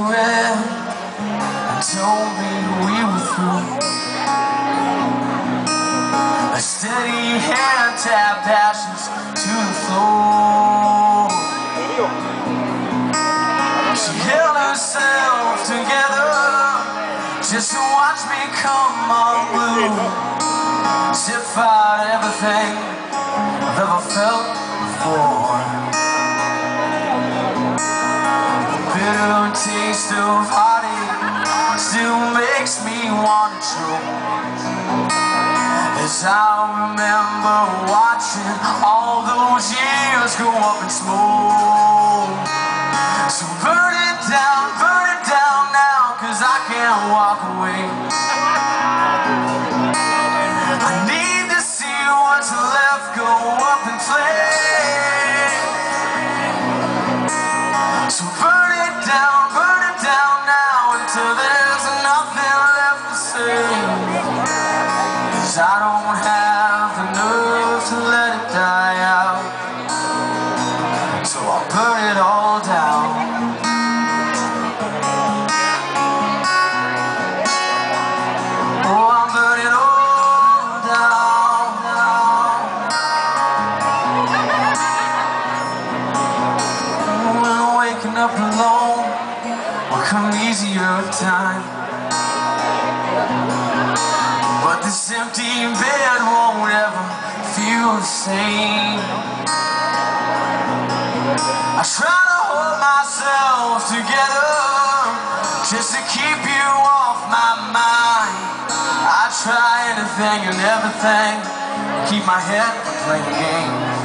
somewhere and told me we were through. A steady hand tapped ashes to the floor. She held herself together just to watch me come on blue. Tip out everything taste of heartache still makes me want to. As I remember watching all those years go up in smoke. I don't have the nerve to let it die out. So I'll burn it all down. Oh, up alone will come easier time. Empty bed won't ever feel the same. I try to hold myself together just to keep you off my mind. I try anything and everything to keep my head from playing games.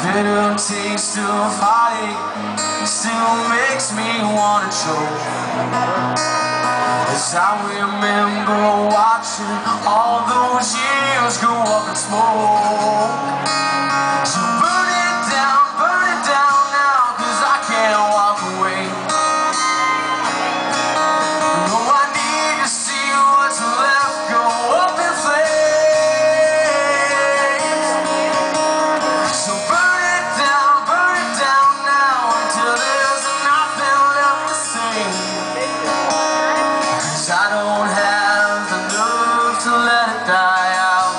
The bitter taste of heartache still makes me wanna choke. I remember watching all those years go up in smoke. I don't have the nerve to let it die out.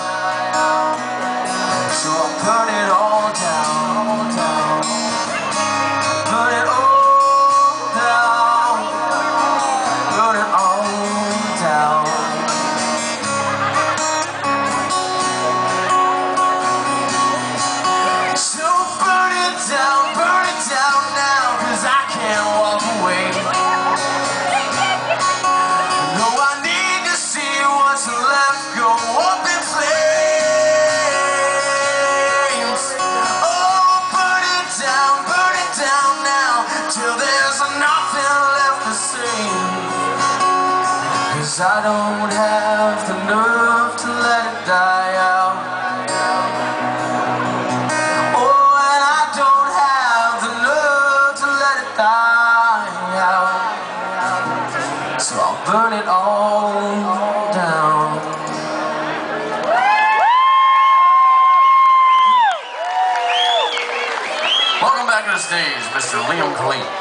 So I'll burn it all down, Cause I don't have the nerve to let it die out. Oh, and I don't have the nerve to let it die out. So I'll burn it all down. Welcome back to the stage, Mr. Liam Clean.